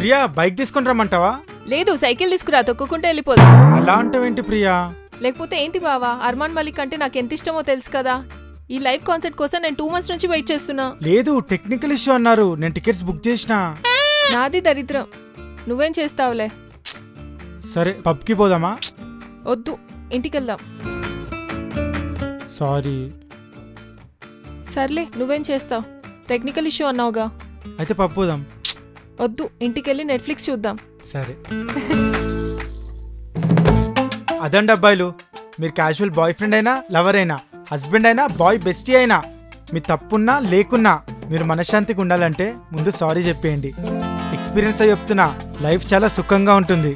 Priya bike తీసుకొని రమ్మంటావా? లేదు cycle తీసుకురా తొక్కుకుంటే వెళ్ళిపోదాం. అలా అంటావేంటి ప్రియా? లేకపోతే ఏంటి బావా అర్మాన్ మలిక్ అంటే నాకు ఎంత ఇష్టమో తెలుసు కదా. ఈ లైవ్ కాన్సర్ట్ కోసం నేను టూ మంత్స్ నుంచి వెయిట్ చేస్తున్నా. లేదు టెక్నికల్ ఇష్యూ అన్నారు నేను టికెట్స్ బుక్ చేసిన. నాది దరిద్రం. నువ్వేం చేస్తావులే? సరే పబ్కి పోదామా? వద్దు ఇంటికి వెళ్దాం సారీ. సర్లే నువ్వేం చేస్తావు? టెక్నికల్ ఇష్యూ అన్నావుగా. అయితే పబ్ పోదాం. వద్దు ఇంటికెళ్ళి నెట్ఫ్లిక్స్ చూద్దాం. సరే. అదండి అబ్బాయిలు మీరు క్యాజువల్ బాయ్ ఫ్రెండ్ అయినా లవర్ అయినా హస్బెండ్ అయినా బాయ్ బెస్టీ అయినా మీ తప్పున్నా లేకున్నా మీరు మనశ్శాంతికి ఉండాలంటే ముందు సారీ చెప్పేయండి. ఎక్స్పీరియన్స్తో చెప్తున్నా లైఫ్ చాలా సుఖంగా ఉంటుంది.